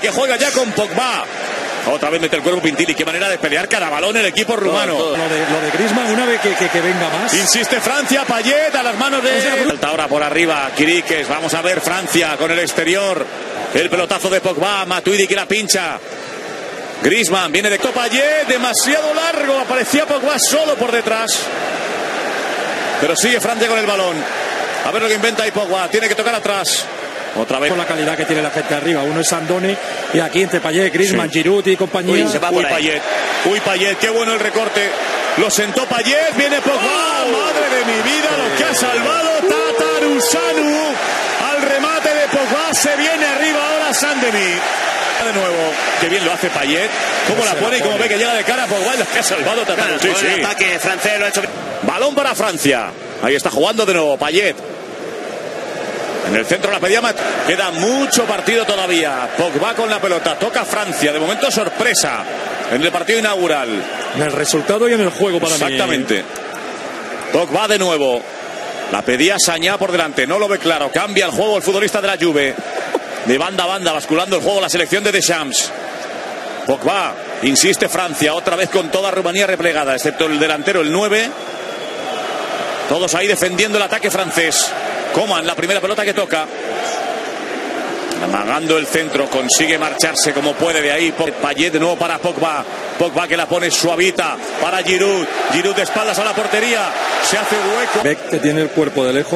Que juega ya con Pogba. Otra vez mete el cuerpo Pintili. Qué manera de pelear cada balón el equipo rumano. Lo de, lo de Griezmann, una vez que, que, que venga más. Insiste Francia, Payet a las manos de. Falta ahora por arriba, Quiriques. Vamos a ver Francia con el exterior. El pelotazo de Pogba, Matuidi que la pincha. Griezmann viene de Payet, demasiado largo. Aparecía Pogba solo por detrás. Pero sigue Francia con el balón. A ver lo que inventa ahí Pogba. Tiene que tocar atrás. Otra vez. Con la calidad que tiene la gente arriba. Uno es Sandoni y aquí entre Payet, Griezmann, Sí. Giroud y compañía. Uy, se va Uy, Payet. Uy, Payet, qué bueno el recorte. Lo sentó Payet, viene Pogba. Madre de mi vida, lo que ha salvado Tatarusanu. Al remate de Pogba se viene arriba ahora Sandemi. De nuevo, qué bien lo hace Payet. Cómo la Se la pone y cómo pone. ve que llega de cara Pogba lo que ha salvado Tatarusanu. Sí, sí. ataque francés lo ha hecho. Balón para Francia. Ahí está jugando de nuevo Payet. En el centro la pedía Mat- Queda mucho partido todavía. Pogba con la pelota. Toca Francia. De momento sorpresa. En el partido inaugural. En el resultado y en el juego para mí. Exactamente. Pogba de nuevo. La pedía Sañá por delante. No lo ve claro. Cambia el juego el futbolista de la Juve. De banda a banda, basculando el juego la selección de Deschamps. Pogba. Insiste Francia. Otra vez con toda Rumanía replegada, excepto el delantero, el 9. Todos ahí defendiendo el ataque francés. Coman la primera pelota que toca. Amagando el centro, consigue marcharse como puede de ahí. Payet de nuevo para Pogba. Pogba que la pone suavita para Giroud. Giroud de espaldas a la portería. Se hace hueco. Beck que tiene el cuerpo de lejos.